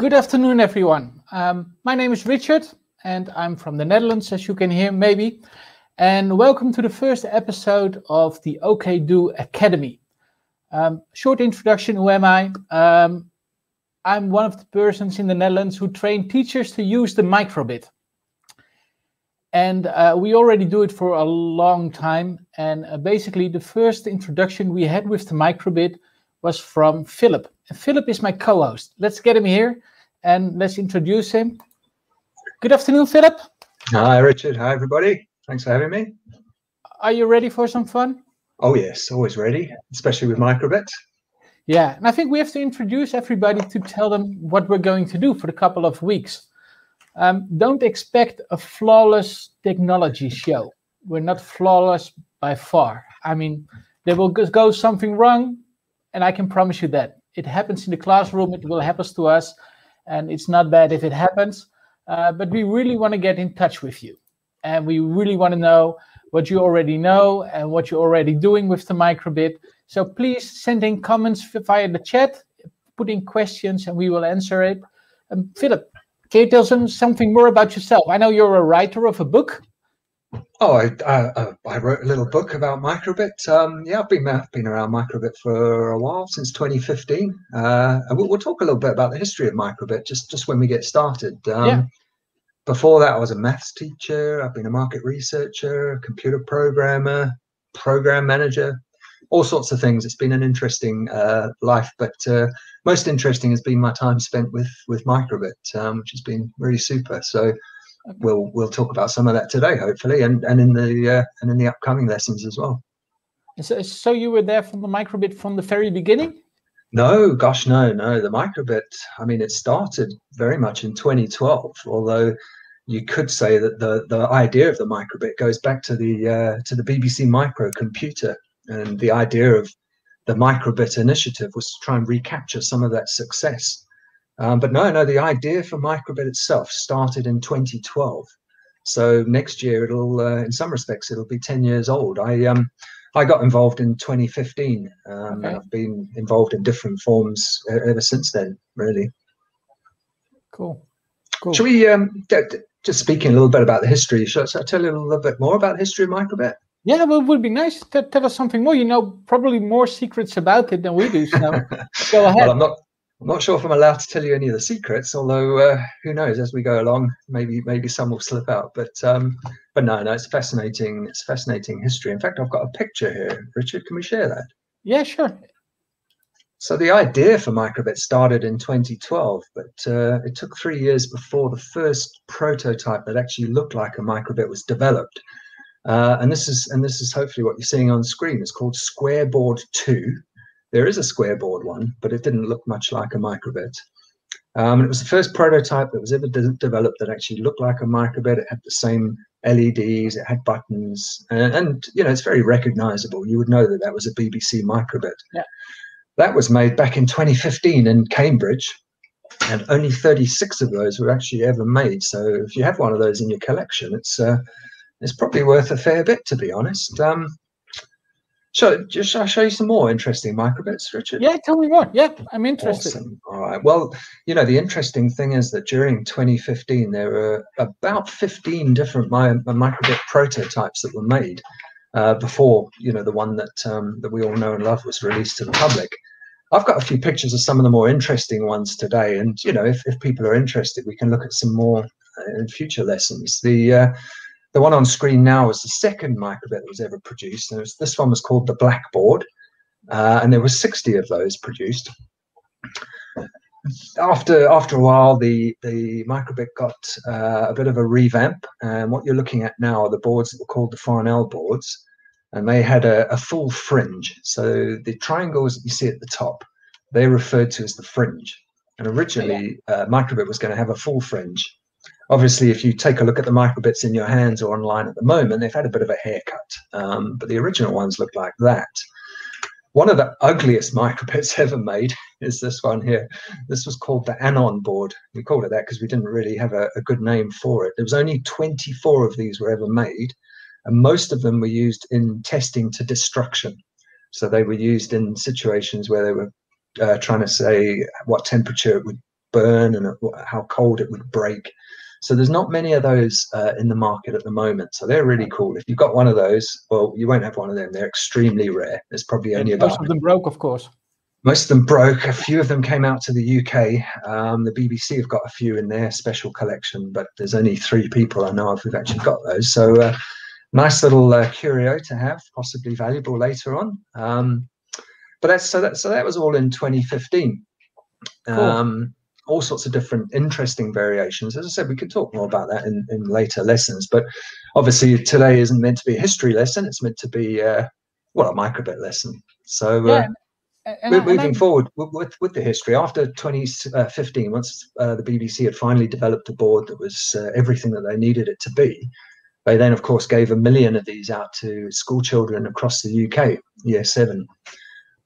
Good afternoon, everyone. Um, my name is Richard, and I'm from the Netherlands, as you can hear, maybe. And welcome to the first episode of the OKdo Academy. Um, short introduction who am I? Um, I'm one of the persons in the Netherlands who train teachers to use the microbit. And uh, we already do it for a long time. And uh, basically, the first introduction we had with the microbit was from Philip. And Philip is my co host. Let's get him here and let's introduce him. Good afternoon, Philip. Hi, Richard. Hi, everybody. Thanks for having me. Are you ready for some fun? Oh, yes, always ready, especially with microbit. Yeah, and I think we have to introduce everybody to tell them what we're going to do for a couple of weeks. Um, don't expect a flawless technology show. We're not flawless by far. I mean, there will go something wrong, and I can promise you that. It happens in the classroom, it will happen to us, and it's not bad if it happens. Uh, but we really want to get in touch with you. And we really want to know what you already know and what you're already doing with the microbit. So please send in comments via the chat, put in questions, and we will answer it. And Philip, can you tell some, something more about yourself? I know you're a writer of a book. Oh, I, I, I wrote a little book about microbit. Um, yeah, I've been I've been around microbit for a while since 2015, uh, and we'll, we'll, talk a little bit about the history of microbit just just when we get started. Um, yeah. Before that, I was a maths teacher. I've been a market researcher, a computer programmer, program manager, all sorts of things. It's been an interesting uh, life, but uh, most interesting has been my time spent with with microbit, um, which has been really super. So we'll we'll talk about some of that today, hopefully, and and in the uh, and in the upcoming lessons as well. So, so you were there from the microbit from the very beginning? No, gosh, no, no. The microbit. I mean, it started very much in 2012, although you could say that the the idea of the microbit goes back to the uh, to the BBC microcomputer, and the idea of the microbit initiative was to try and recapture some of that success um, but no, no, the idea for microbit itself started in 2012. So next year, it'll, uh, in some respects, it'll be 10 years old. I, um, I got involved in 2015, um, okay. and I've been involved in different forms ever since then, really. Cool. Cool. Should we um, just speaking a little bit about the history? Should I tell you a little bit more about the history of microbit? Yeah, well, it would be nice to tell us something more. You know, probably more secrets about it than we do. So go ahead. Well, I'm not. I'm not sure if I'm allowed to tell you any of the secrets, although uh, who knows? As we go along, maybe maybe some will slip out. But um, but no, no, it's fascinating. It's fascinating history. In fact, I've got a picture here. Richard, can we share that? Yeah, sure. So the idea for microbit started in 2012, but uh, it took three years before the first prototype that actually looked like a microbit was developed. Uh, and this is and this is hopefully what you're seeing on screen. It's called Squareboard Two there is a square board one, but it didn't look much like a microbit. Um, it was the first prototype that was ever de developed that actually looked like a microbit. It had the same LEDs, it had buttons, and, and, you know it's very recognizable. You would know that that was a BBC microbit. Yeah. That was made back in 2015 in Cambridge, and only 36 of those were actually ever made. So if you have one of those in your collection, it's uh, it's probably worth a fair bit, to be honest. Um, so, just shall I show you some more interesting microbits, Richard? Yeah, tell me more. Yeah, I'm interested. Awesome. All right. Well, you know, the interesting thing is that during 2015, there were about 15 different mi- microbit prototypes that were made uh, before, you know, the one that um, that we all know and love was released to the public. I've got a few pictures of some of the more interesting ones today, and you know, if, if people are interested, we can look at some more uh, in future lessons. The uh, the one on screen now is the second microbit that was ever produced. And was, this one was called the Blackboard, uh, and there were 60 of those produced. After after a while, the the microbit got uh, a bit of a revamp, and what you're looking at now are the boards that were called the Farnell boards, and they had a, a full fringe. So the triangles that you see at the top, they're referred to as the fringe. And originally, uh, microbit was going to have a full fringe, obviously, if you take a look at the microbits in your hands or online at the moment, they've had a bit of a haircut, um, but the original ones look like that. One of the ugliest microbits ever made is this one here. This was called the Anon board. We called it that because we didn't really have a, a good name for it. There was only 24 of these were ever made, and most of them were used in testing to destruction. So they were used in situations where they were uh, trying to say what temperature it would burn and how cold it would break. So there's not many of those uh, in the market at the moment. So they're really cool. If you've got one of those, well, you won't have one of them. They're extremely rare. There's probably only and about. Most of them broke, of course. Most of them broke. A few of them came out to the UK. Um, the BBC have got a few in their special collection, but there's only three people I know of who've actually got those. So uh, nice little uh, curio to have, possibly valuable later on. Um, but that's so that so that was all in 2015. Cool. Um, all sorts of different interesting variations. As I said, we could talk more about that in, in later lessons. But obviously, today isn't meant to be a history lesson. It's meant to be uh, well a microbit lesson. So. Uh, and we're moving forward with, with the history after 2015 uh, once uh, the bbc had finally developed a board that was uh, everything that they needed it to be they then of course gave a million of these out to school children across the uk year seven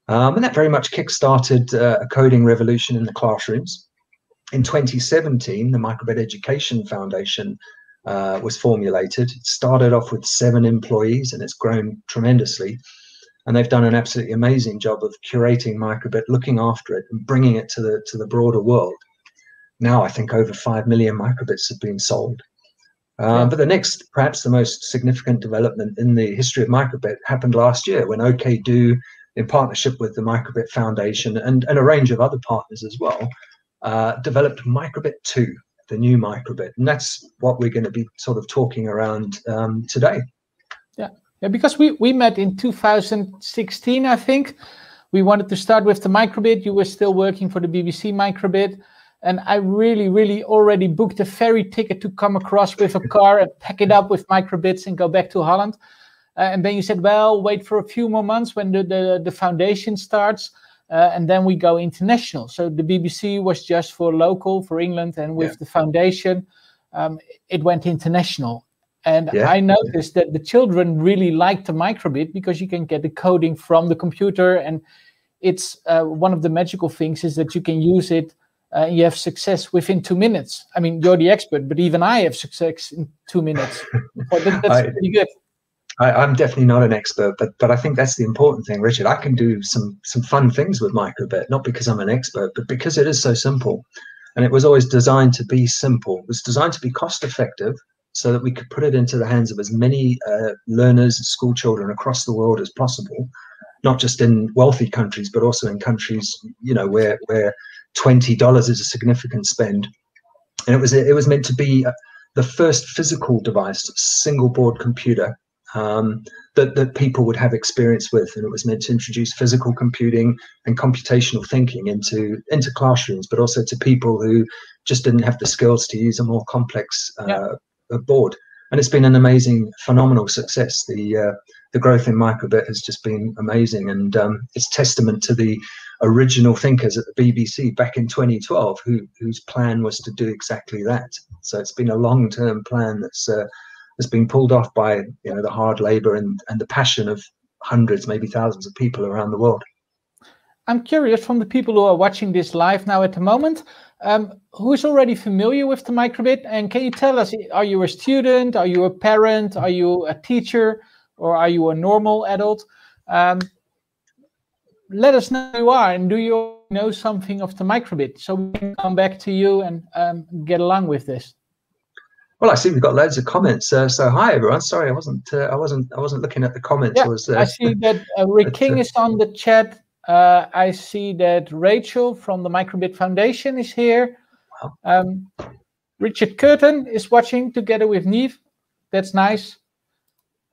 um, and that very much kick-started uh, a coding revolution in the classrooms in 2017 the microbit education foundation uh, was formulated it started off with seven employees and it's grown tremendously and they've done an absolutely amazing job of curating microbit, looking after it, and bringing it to the to the broader world. Now, I think over five million microbits have been sold. Yeah. But the next, perhaps the most significant development in the history of microbit happened last year when OKdo, in partnership with the Microbit Foundation and, and a range of other partners as well, uh, developed Microbit 2, the new microbit. And that's what we're going to be sort of talking around um, today. Yeah, yeah, because we, we met in 2016, I think. We wanted to start with the microbit. You were still working for the BBC microbit. And I really, really already booked a ferry ticket to come across with a car and pack it up with microbits and go back to Holland. Uh, and then you said, well, wait for a few more months when the, the, the foundation starts. Uh, and then we go international. So the BBC was just for local, for England. And with yeah. the foundation, um, it went international. And yeah. I noticed that the children really like the microbit because you can get the coding from the computer. And it's uh, one of the magical things is that you can use it uh, and you have success within two minutes. I mean, you're the expert, but even I have success in two minutes. so that, that's I, pretty good. I, am definitely not an expert, but but I think that's the important thing, Richard. I can do some some fun things with microbit, not because I'm an expert, but because it is so simple. And it was always designed to be simple. It was designed to be cost effective so that we could put it into the hands of as many uh, learners, school children across the world as possible, not just in wealthy countries, but also in countries, you know, where where twenty dollars is a significant spend. And it was it was meant to be uh, the first physical device, single board computer um, that that people would have experience with, and it was meant to introduce physical computing and computational thinking into into classrooms, but also to people who just didn't have the skills to use a more complex uh, yeah board, and it's been an amazing, phenomenal success. The uh, the growth in microbit has just been amazing, and um, it's testament to the original thinkers at the BBC back in 2012, who whose plan was to do exactly that. So it's been a long term plan that's uh, that's been pulled off by you know the hard labour and and the passion of hundreds, maybe thousands of people around the world. I'm curious from the people who are watching this live now at the moment, um, who's already familiar with the microbit? And can you tell us, are you a student? Are you a parent? Are you a teacher? Or are you a normal adult? Um, let us know who you are and do you know something of the microbit so we can come back to you and um, get along with this. Well, I see we've got loads of comments. Uh, so hi everyone. Sorry, I wasn't. Uh, I wasn't. I wasn't looking at the comments. Yeah, I, was, uh, I see that uh, Rick King uh, is on the chat. Uh, I see that Rachel from the Microbit Foundation is here. Um, Richard Curtin is watching together with Neve. That's nice.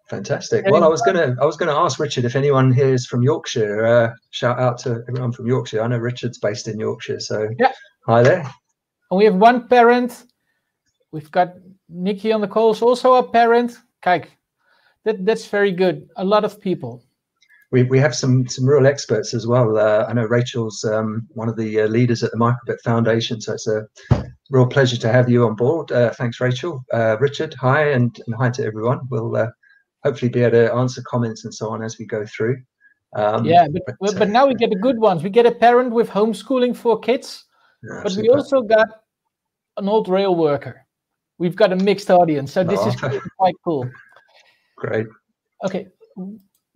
Fantastic. Well, I was gonna I was gonna ask Richard if anyone here is from Yorkshire. Uh, shout out to everyone from Yorkshire. I know Richard's based in Yorkshire, so yeah. Hi there. And we have one parent. We've got Nikki on the calls, also a parent. Kijk, that that's very good. A lot of people we, we have some some real experts as well. Uh, I know Rachel's um, one of the uh, leaders at the Microbit Foundation, so it's a real pleasure to have you on board. Uh, thanks, Rachel. Uh, Richard, hi, and, and, hi to everyone. We'll uh, hopefully be able to answer comments and so on as we go through. Um, yeah, but, but, but, now we get the good ones. We get a parent with homeschooling for kids, but super. we also got an old rail worker. We've got a mixed audience, so this oh. is quite cool. Great. Okay,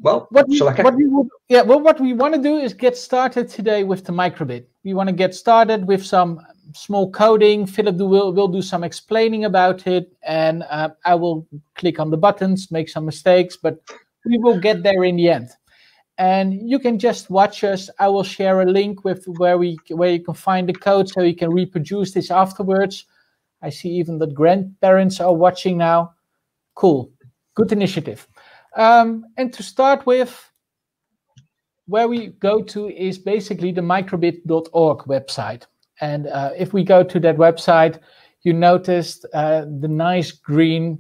well, what we? What we would, yeah, well, what we want to do is get started today with the microbit. We want to get started with some small coding. Philip will will do some explaining about it, and uh, I will click on the buttons, make some mistakes, but we will get there in the end. And you can just watch us. I will share a link with where we where you can find the code, so you can reproduce this afterwards. I see even that grandparents are watching now. Cool, good initiative. Um, and to start with, where we go to is basically the microbit.org website. And uh, if we go to that website, you noticed uh, the nice green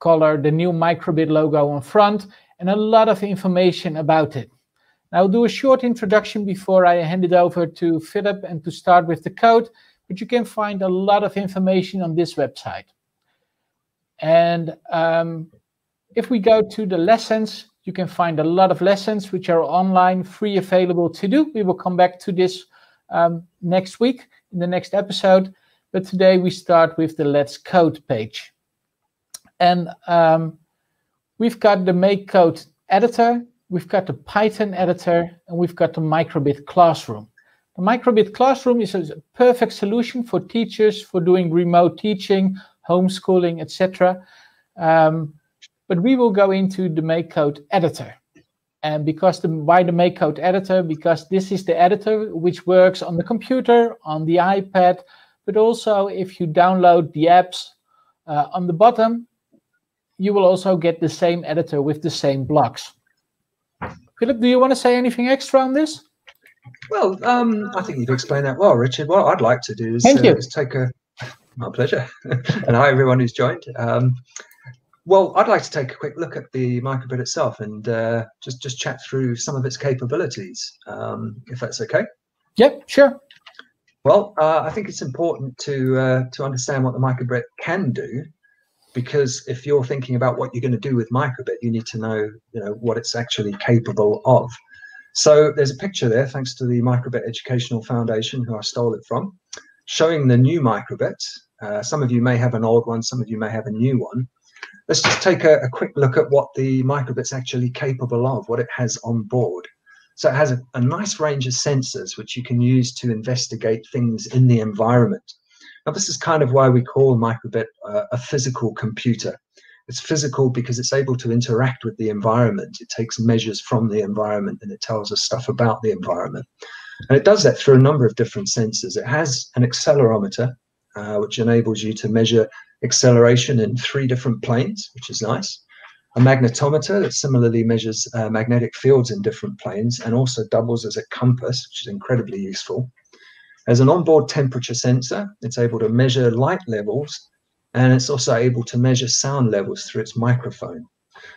color, the new microbit logo on front, and a lot of information about it. I'll do a short introduction before I hand it over to Philip and to start with the code, but you can find a lot of information on this website. And um, if we go to the lessons, you can find a lot of lessons which are online, free, available to do. We will come back to this um, next week in the next episode. But today we start with the Let's Code page. And um, we've got the MakeCode editor, we've got the Python editor, and we've got the Microbit Classroom. The Microbit Classroom is a perfect solution for teachers for doing remote teaching, homeschooling, etc. Um, but we will go into the MakeCode editor. And because the why the MakeCode editor? Because this is the editor which works on the computer, on the iPad, but also if you download the apps uh, on the bottom, you will also get the same editor with the same blocks. Philip, do you want to say anything extra on this? Well, um, I think you've explained that well, Richard. What I'd like to do is, Thank you. Uh, is take a my pleasure, and hi everyone who's joined. Um, well, I'd like to take a quick look at the microbit itself and uh, just just chat through some of its capabilities, um, if that's okay. Yep, sure. Well, uh, I think it's important to uh, to understand what the microbit can do, because if you're thinking about what you're going to do with microbit, you need to know you know what it's actually capable of. So there's a picture there, thanks to the Microbit Educational Foundation, who I stole it from, showing the new microbit. Uh, some of you may have an old one, some of you may have a new one let's just take a, a, quick look at what the microbit's actually capable of, what it has on board. So it has a, a nice range of sensors which you can use to investigate things in the environment. Now, this is kind of why we call microbit uh, a physical computer. It's physical because it's able to interact with the environment. It takes measures from the environment and it tells us stuff about the environment. And it does that through a number of different sensors. It has an accelerometer, uh, which enables you to measure acceleration in three different planes, which is nice. A magnetometer that similarly measures uh, magnetic fields in different planes and also doubles as a compass, which is incredibly useful. As an onboard temperature sensor, it's able to measure light levels and it's also able to measure sound levels through its microphone.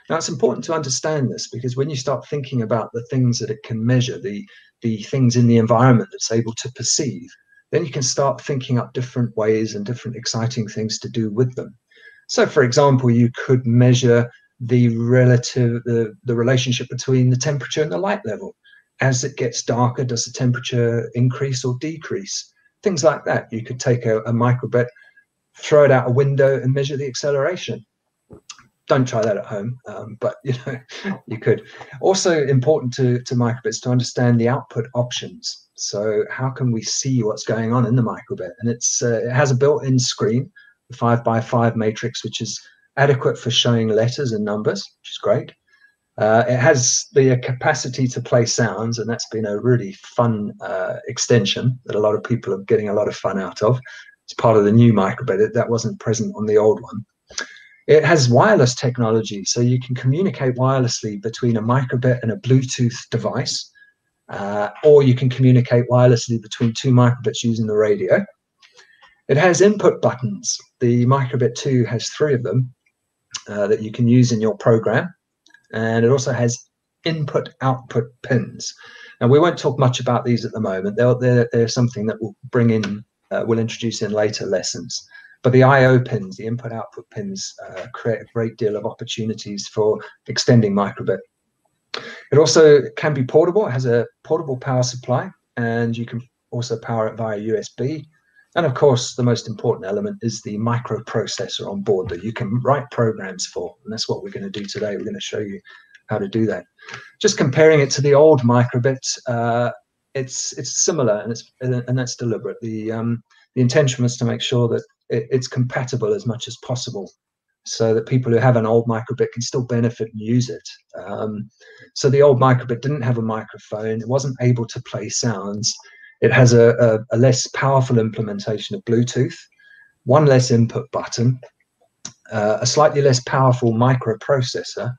Now, it's important to understand this because when you start thinking about the things that it can measure, the, the things in the environment that's able to perceive, then you can start thinking up different ways and different exciting things to do with them. So, for example, you could measure the relative the, the relationship between the temperature and the light level. As it gets darker, does the temperature increase or decrease? Things like that. You could take a, a microbit, throw it out a window, and measure the acceleration don't try that at home, um, but you know you could. Also important to to microbits to understand the output options. So how can we see what's going on in the microbit? And it's uh, it has a built-in screen, the five by five matrix, which is adequate for showing letters and numbers, which is great. Uh, it has the capacity to play sounds, and that's been a really fun uh, extension that a lot of people are getting a lot of fun out of. It's part of the new microbit that wasn't present on the old one. It has wireless technology, so you can communicate wirelessly between a microbit and a Bluetooth device, uh, or you can communicate wirelessly between two microbits using the radio. It has input buttons. The microbit 2 has three of them uh, that you can use in your program, and it also has input output pins. Now, we won't talk much about these at the moment. They're, they're, they're something that we'll bring in, uh, we'll introduce in later lessons. But the I/O pins, the input-output pins, uh, create a great deal of opportunities for extending microbit. It also can be portable. It has a portable power supply, and you can also power it via USB. And of course, the most important element is the microprocessor on board that you can write programs for. And that's what we're going to do today. We're going to show you how to do that. Just comparing it to the old microbit, uh, it's it's similar and it's and that's deliberate. The um, the intention was to make sure that it, it's compatible as much as possible so that people who have an old microbit can still benefit and use it. Um, so the old microbit didn't have a microphone, it wasn't able to play sounds. It has a, a, a less powerful implementation of Bluetooth, one less input button, uh, a slightly less powerful microprocessor,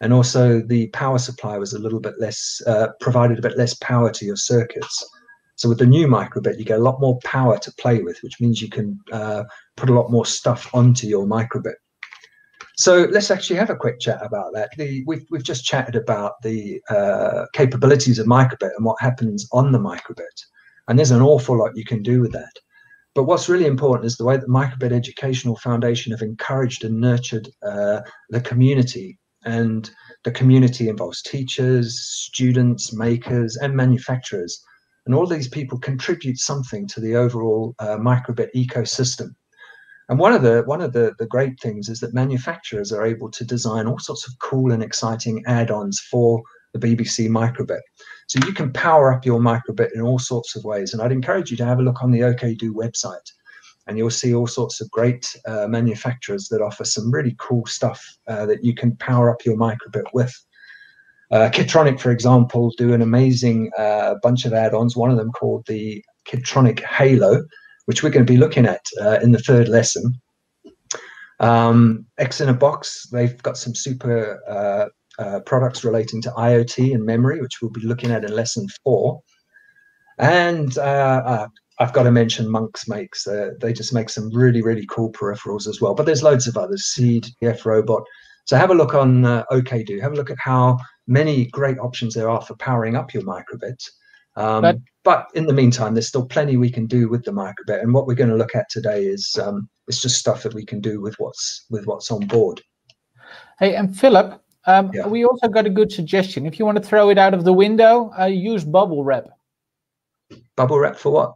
and also the power supply was a little bit less, uh, provided a bit less power to your circuits. So with the new microbit, you get a lot more power to play with, which means you can uh, put a lot more stuff onto your microbit. So let's actually have a quick chat about that. The, we've, we've just chatted about the uh, capabilities of microbit and what happens on the microbit. And there's an awful lot you can do with that. But what's really important is the way that Microbit Educational Foundation have encouraged and nurtured uh, the community. And the community involves teachers, students, makers, and manufacturers. And all these people contribute something to the overall uh, microbit ecosystem. And one of the one of the, the great things is that manufacturers are able to design all sorts of cool and exciting add-ons for the BBC microbit. So you can power up your microbit in all sorts of ways. And I'd encourage you to have a look on the OKdo website and you'll see all sorts of great uh, manufacturers that offer some really cool stuff uh, that you can power up your microbit with. Uh, Kitronik, for example, do an amazing uh, bunch of add-ons. One of them called the Kitronik Halo, which we're going to be looking at uh, in the third lesson. Um, XinaBox, they've got some super uh, products relating to IoT and memory, which we'll be looking at in lesson four. And uh, uh, I've got to mention Monks makes. Uh, they just make some really, really cool peripherals as well. But there's loads of others, Seeed, F Robot. So have a look on uh, OKdo. Have a look at how many great options there are for powering up your microbit. Um, but, but, in the meantime, there's still plenty we can do with the microbit. And what we're going to look at today is um, it's just stuff that we can do with what's with what's on board. Hey, and Philip, um, yeah. we also got a good suggestion. If you want to throw it out of the window, uh, use bubble wrap. Bubble wrap for what?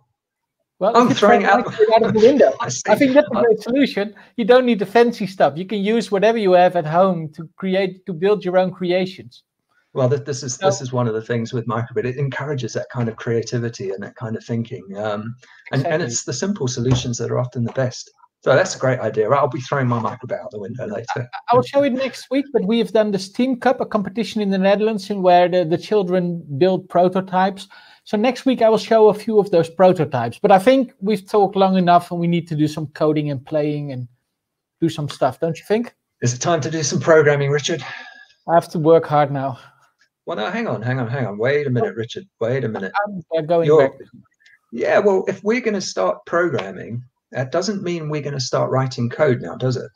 Well, I'm throwing out, out of the window. I, I, think that's a great solution. You don't need the fancy stuff. You can use whatever you have at home to create to build your own creations. Well, this is this is one of the things with microbit. It encourages that kind of creativity and that kind of thinking, um, and exactly. and it's the simple solutions that are often the best. So that's a great idea. I'll be throwing my microbit out the window later. I will show it next week, but we have done the Steam Cup, a competition in the Netherlands, in where the, the children build prototypes. So next week I will show a few of those prototypes. But I think we've talked long enough, and we need to do some coding and playing and do some stuff, don't you think? Is it time to do some programming, Richard? I have to work hard now. Well, no, hang on, hang on, hang on. Wait a minute, Richard. Wait a minute. I'm going You're, back. Yeah, well, if we're going to start programming, that doesn't mean we're going to start writing code now, does it?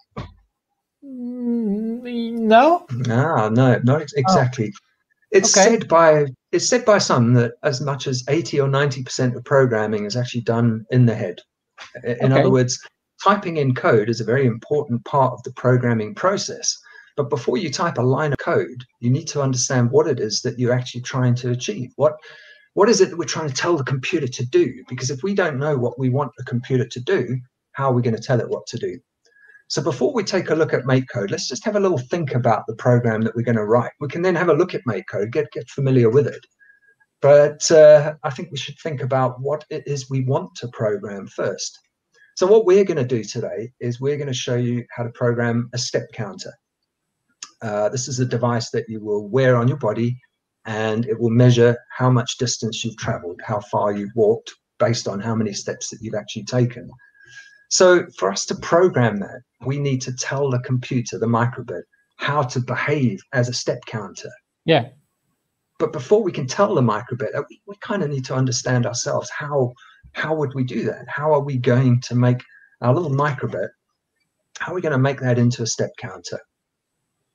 Mm, no. No, no, not ex- exactly. Oh. It's okay. said by it's said by some that as much as eighty or ninety percent of programming is actually done in the head. In okay. other words, typing in code is a very important part of the programming process. But before you type a line of code, you need to understand what it is that you're actually trying to achieve. What what is it that we're trying to tell the computer to do? Because if we don't know what we want the computer to do, how are we going to tell it what to do? So before we take a look at MakeCode, let's just have a little think about the program that we're going to write. We can then have a look at MakeCode, get get familiar with it. But uh, I think we should think about what it is we want to program first. So what we're going to do today is we're going to show you how to program a step counter. Uh, this is a device that you will wear on your body and it will measure how much distance you've traveled, how far you've walked based on how many steps that you've actually taken. So for us to program that, we need to tell the computer, the microbit, how to behave as a step counter. Yeah. But before we can tell the microbit, we, we kind of need to understand ourselves. How how would we do that? How are we going to make our little microbit? How are we going to make that into a step counter?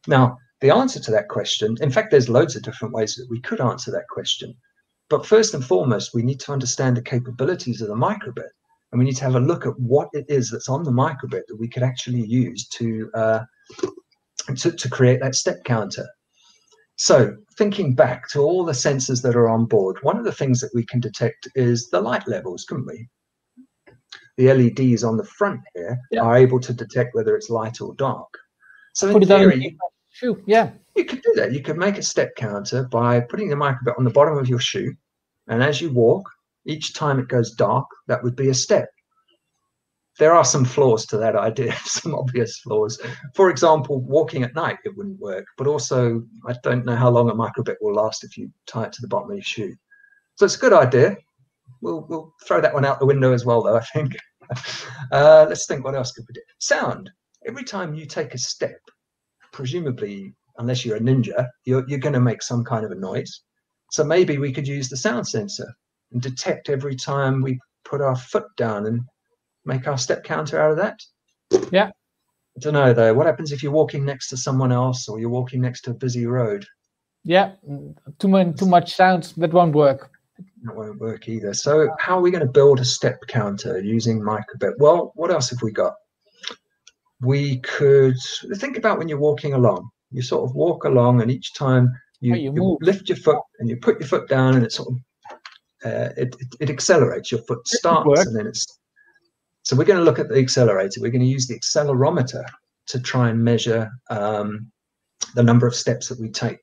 Now, the answer to that question, in fact, there's loads of different ways that we could answer that question. But first and foremost, we need to understand the capabilities of the microbit. And we need to have a look at what it is that's on the microbit that we could actually use to, uh, to, to create that step counter. So thinking back to all the sensors that are on board, one of the things that we can detect is the light levels, couldn't we? The LEDs on the front here yeah. are able to detect whether it's light or dark. So in theory, True. Yeah. You could do that. You could make a step counter by putting the microbit on the bottom of your shoe. And as you walk, each time it goes dark, that would be a step. There are some flaws to that idea, some obvious flaws. For example, walking at night, it wouldn't work. But also, I don't know how long a microbit will last if you tie it to the bottom of your shoe. So it's a good idea. We'll, we'll throw that one out the window as well, though, I think. Uh, let's think what else could we do. Sound. Every time you take a step, presumably, unless you're a ninja, you're, you're going to make some kind of a noise. So maybe we could use the sound sensor and detect every time we put our foot down and make our step counter out of that. Yeah. I don't know though. What happens if you're walking next to someone else or you're walking next to a busy road? Yeah, too much too much sounds that won't work. That won't work either. So how are we going to build a step counter using microbit? Well, what else have we got? We could think about when you're walking along. You sort of walk along, and each time you, Oh, you you lift your foot and you put your foot down, and it sort of uh, it, it, it accelerates. Your foot starts, and then it's. So we're going to look at the accelerator. We're going to use the accelerometer to try and measure um, the number of steps that we take.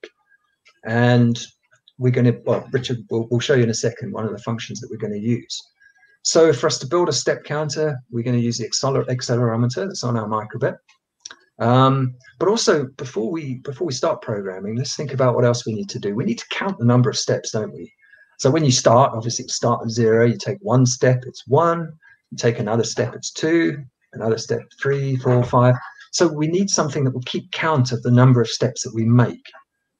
And we're going to, well, Richard will will show you in a second one of the functions that we're going to use. So for us to build a step counter, we're going to use the acceler- accelerometer that's on our microbit. Um, but also before we before we start programming, let's think about what else we need to do. We need to count the number of steps, don't we? So when you start, obviously start at zero, you take one step, it's one, you take another step, it's two, another step, three, four, five. So we need something that will keep count of the number of steps that we make.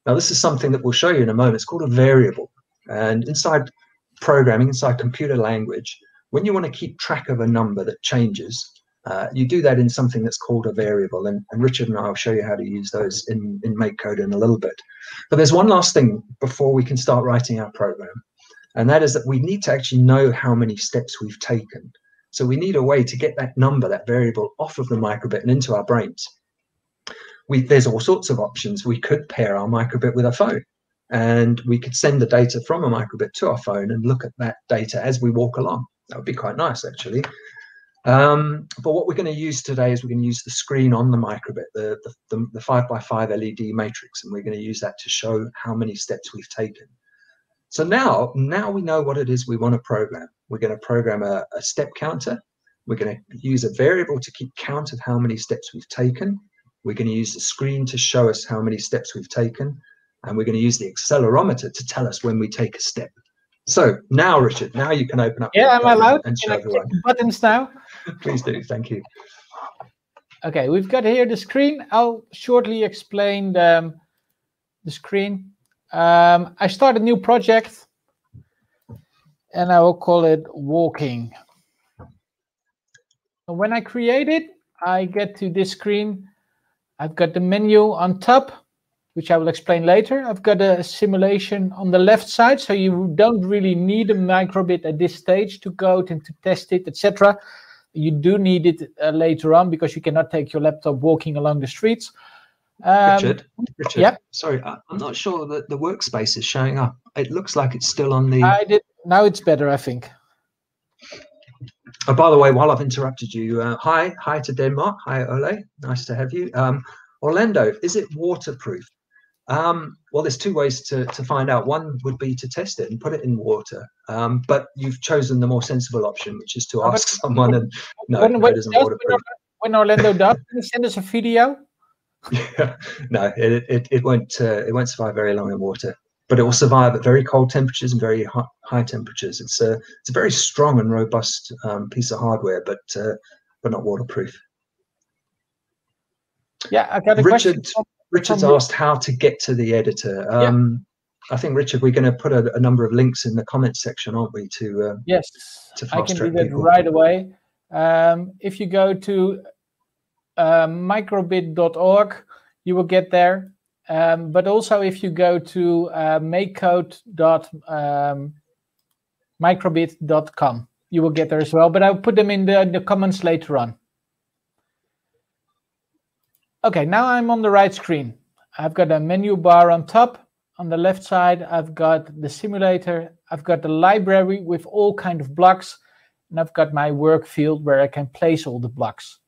Now, this is something that we'll show you in a moment. It's called a variable. And inside programming, inside computer language, when you want to keep track of a number that changes, uh, you do that in something that's called a variable. And, and Richard and I will show you how to use those in, in MakeCode in a little bit. But there's one last thing before we can start writing our program. And that is that we need to actually know how many steps we've taken. So we need a way to get that number, that variable, off of the microbit and into our brains. We, there's all sorts of options. We could pair our microbit with a phone and we could send the data from a microbit to our phone and look at that data as we walk along. That would be quite nice, actually. Um, but what we're going to use today is we're going to use the screen on the microbit, the, the, the, the 5 by 5 LED matrix, and we're going to use that to show how many steps we've taken. So now, now we know what it is we want to program. We're going to program a, a step counter. We're going to use a variable to keep count of how many steps we've taken. We're going to use the screen to show us how many steps we've taken. And we're going to use the accelerometer to tell us when we take a step. So now, Richard, now you can open up. Yeah, your am I allowed? And show everyone. buttons now? Please do. Thank you. Okay, we've got here the screen. I'll shortly explain the, um, the screen. Um, I start a new project and I will call it walking. And when I create it, I get to this screen. I've got the menu on top, which I will explain later. I've got a simulation on the left side, so you don't really need a microbit at this stage to code and to test it, etc. You do need it uh, later on because you cannot take your laptop walking along the streets. Um, Richard, Richard. yep. Sorry, I, I'm not sure that the workspace is showing up. It looks like it's still on the. I did. Now it's better, I think. Oh, by the way, while I've interrupted you, uh, hi, hi to Denmark. Hi, Ole. Nice to have you. Um, Orlando, is it waterproof? Um, well, there's two ways to, to find out. One would be to test it and put it in water. Um, but you've chosen the more sensible option, which is to ask someone. And no, when, no, it isn't waterproof. when Orlando does, can you send us a video? Yeah, no, it, it, it won't uh, it won't survive very long in water, but it will survive at very cold temperatures and very hot, high temperatures. It's a it's a very strong and robust um, piece of hardware, but uh, but not waterproof. Yeah, I got a Richard, question. from- Richard's from- asked how to get to the editor. Um, I think Richard, we're going to put a, a number of links in the comments section, aren't we? To uh, Yes, to I can do that people. right away. Um, if you go to uh, microbit.org, you will get there. Um, but also, if you go to uh, makecode.microbit.com, you will get there as well. But I'll put them in the, the comments later on. Okay, now I'm on the right screen. I've got a menu bar on top. On the left side, I've got the simulator. I've got the library with all kind of blocks. And I've got my work field where I can place all the blocks.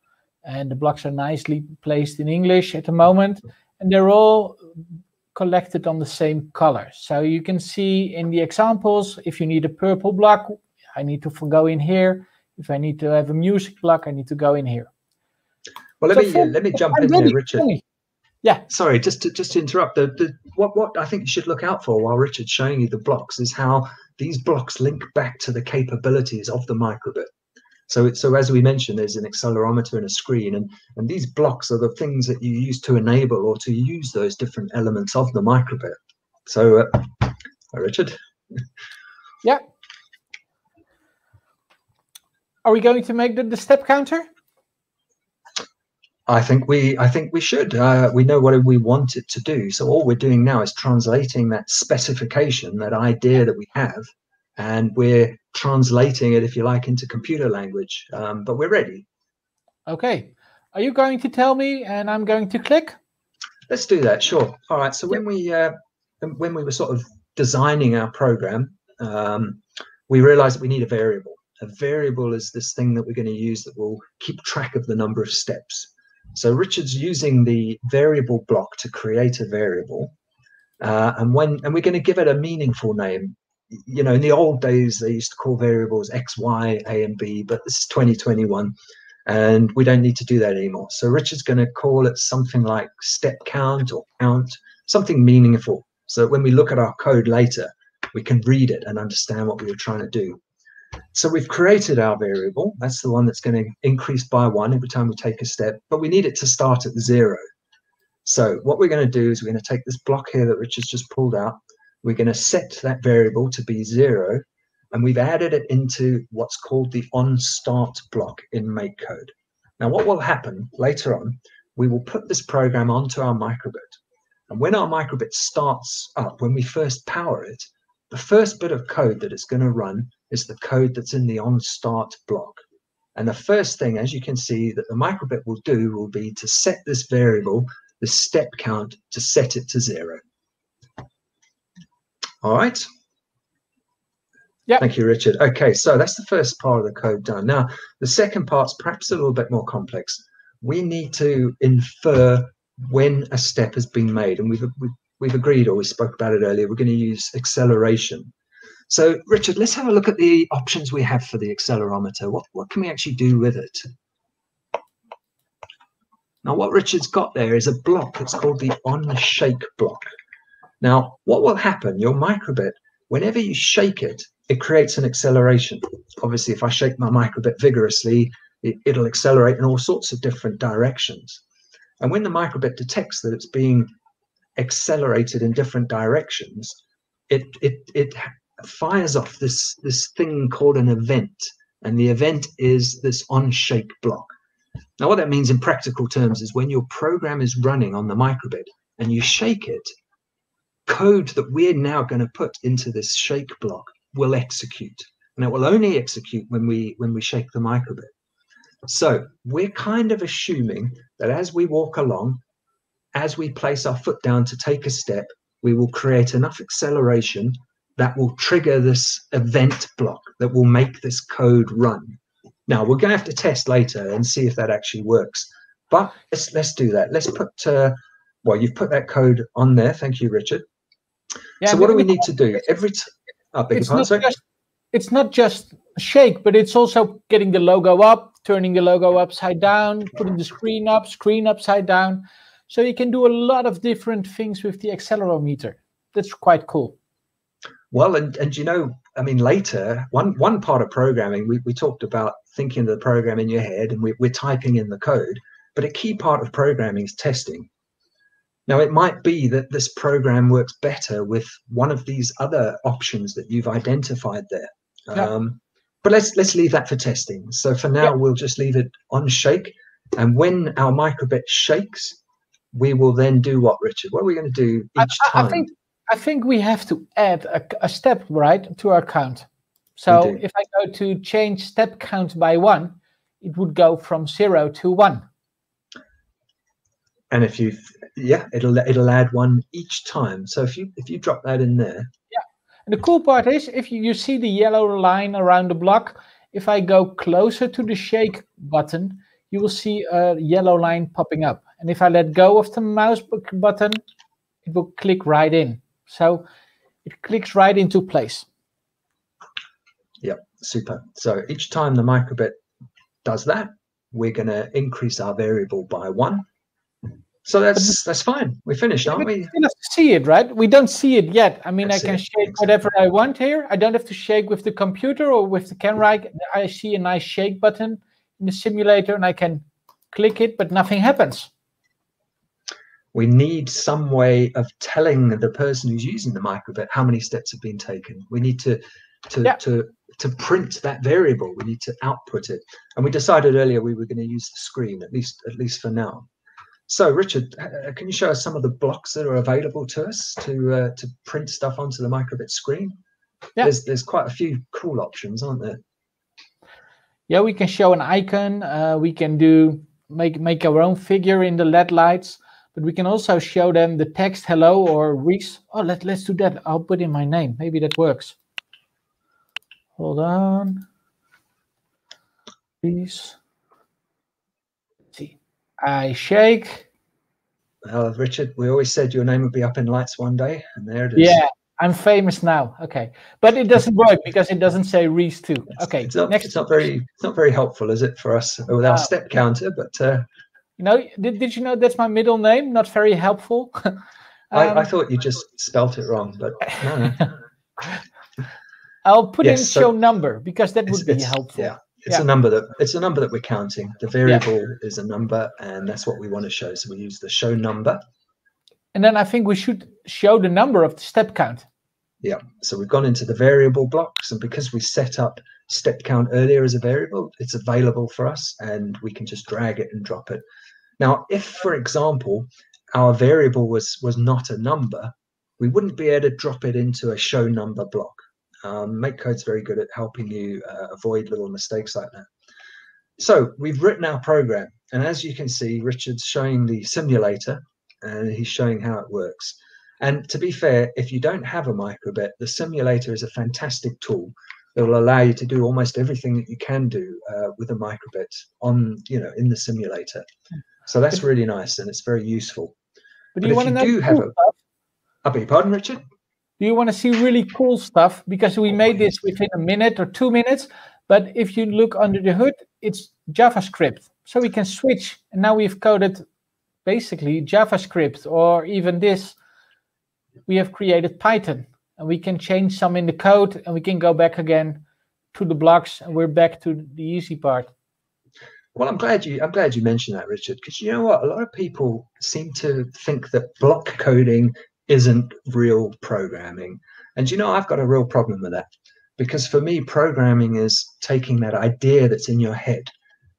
And the blocks are nicely placed in English at the moment. and they're all collected on the same color. So you can see in the examples, if you need a purple block, I need to go in here. If I need to have a music block, I need to go in here. Well, let so me for, let me jump I'm in there, Richard. Yeah. Sorry, just to just to interrupt. The, the what what I think you should look out for while Richard's showing you the blocks is how these blocks link back to the capabilities of the microbit. So, so as we mentioned, there's an accelerometer and a screen, and, and these blocks are the things that you use to enable or to use those different elements of the microbit. So, uh, Richard. Yeah. Are we going to make the, the step counter? I think we I think we should. Uh, we know what we want it to do. So all we're doing now is translating that specification, that idea that we have, and we're translating it, if you like, into computer language. Um, but we're ready. Okay. Are you going to tell me, and I'm going to click? Let's do that. Sure. All right. So when we uh, when we were sort of designing our program, um, we realized that we need a variable. A variable is this thing that we're going to use that will keep track of the number of steps. So Richard's using the variable block to create a variable. Uh, and when and we're going to give it a meaningful name. You know, in the old days, they used to call variables X, Y, A, and B, but this is 2021, and we don't need to do that anymore. So Richard's going to call it something like step count or count, something meaningful. So when we look at our code later, we can read it and understand what we were trying to do. So we've created our variable. That's the one that's going to increase by one every time we take a step, but we need it to start at zero. So what we're going to do is we're going to take this block here that Richard's just pulled out. We're going to set that variable to be zero, and we've added it into what's called the on start block in MakeCode. Now, what will happen later on, we will put this program onto our microbit. And when our microbit starts up, when we first power it, the first bit of code that it's going to run is the code that's in the on start block. And the first thing, as you can see, that the microbit will do will be to set this variable, the step count, to set it to zero. All right. Yeah. Thank you, Richard. Okay, so that's the first part of the code done. Now, the second part's perhaps a little bit more complex. We need to infer when a step has been made, and we've we've agreed, or we spoke about it earlier. We're going to use acceleration. So, Richard, let's have a look at the options we have for the accelerometer. What, what can we actually do with it? Now, what Richard's got there is a block that's called the on-shake block. Now, what will happen? Your microbit, whenever you shake it, it creates an acceleration. Obviously, if I shake my microbit vigorously, it, it'll accelerate in all sorts of different directions. And when the microbit detects that it's being accelerated in different directions, it, it, it fires off this this thing called an event, and the event is this on shake block. Now, what that means in practical terms is when your program is running on the microbit and you shake it, code that we're now going to put into this shake block will execute, and it will only execute when we when we shake the microbit. So we're kind of assuming that as we walk along, as we place our foot down to take a step, we will create enough acceleration that will trigger this event block that will make this code run. Now we're going to have to test later and see if that actually works. But let's let's do that. Let's put uh, well, you've put that code on there. Thank you, Richard. Yeah, so what do we need to do every? T- oh, it's, not just, it's not just shake, but it's also getting the logo up, turning the logo upside down, putting the screen up, screen upside down. So you can do a lot of different things with the accelerometer. That's quite cool. Well, and and you know, I mean, later one one part of programming, we, we talked about thinking of the program in your head, and we, we're typing in the code. But a key part of programming is testing. Now, it might be that this program works better with one of these other options that you've identified there. Yeah. Um, but let's let's leave that for testing. So for now, yeah. we'll just leave it on shake. And when our microbit shakes, we will then do what, Richard? What are we going to do each I, time? I think I think we have to add a, a step, right, to our count. So if I go to change step count by one, it would go from zero to one. And if you, yeah, it'll it'll add one each time. So if you if you drop that in there, yeah. And the cool part is if you, you see the yellow line around the block, if I go closer to the shake button, you will see a yellow line popping up. And if I let go of the mouse button, it will click right in. So it clicks right into place. Yep, super. So each time the microbit does that, we're going to increase our variable by one. So that's that's fine. We finished, aren't we? We have to see it, right? We don't see it yet. I mean, that's I can it. shake exactly. whatever I want here. I don't have to shake with the computer or with the camera. I see a nice shake button in the simulator, and I can click it, but nothing happens. We need some way of telling the person who's using the microbit how many steps have been taken. We need to to yeah. to to print that variable. We need to output it. And we decided earlier we were going to use the screen at least at least for now. So, Richard, uh, can you show us some of the blocks that are available to us to uh, to print stuff onto the microbit screen? Yeah. There's there's quite a few cool options, aren't there? Yeah, we can show an icon. Uh, we can do make make our own figure in the LED lights, but we can also show them the text hello or Reese. Oh, let let's do that. I'll put in my name. Maybe that works. Hold on. Please. I shake. Well, Richard, we always said your name would be up in lights one day, and there it is. Yeah, I'm famous now. Okay, but it doesn't work because it doesn't say Reese too. Okay, it's not, next. It's not very. It's not very helpful, is it, for us with our uh, step counter? But uh, you know, did, did you know that's my middle name? Not very helpful. um, I, I, thought you just spelt it wrong, but no. I'll put yes, in so show number because that would be helpful. Yeah, it's yeah. a number that it's a number that we're counting. The variable yeah. is a number, and that's what we want to show. So we use the show number. And then I think we should show the number of the step count. Yeah. So we've gone into the variable blocks, and because we set up step count earlier as a variable, it's available for us, and we can just drag it and drop it. Now, if, for example, our variable was was not a number, we wouldn't be able to drop it into a show number block. Um, MakeCode's very good at helping you uh, avoid little mistakes like that. So we've written our program, and as you can see, Richard's showing the simulator, and he's showing how it works. And to be fair, if you don't have a microbit, the simulator is a fantastic tool that will allow you to do almost everything that you can do uh, with a microbit on, you know, in the simulator. So that's really nice, and it's very useful. But, but you if you do have a, I beg your pardon, Richard you want to see really cool stuff? Because we oh, made this within a minute or two minutes. But if you look under the hood, it's JavaScript. So we can switch. And now we've coded basically JavaScript or even this. We have created Python. And we can change some in the code and we can go back again to the blocks and we're back to the easy part. Well, I'm glad you I'm glad you mentioned that, Richard, because you know what? A lot of people seem to think that block coding isn't real programming. And you know, I've got a real problem with that because for me, programming is taking that idea that's in your head,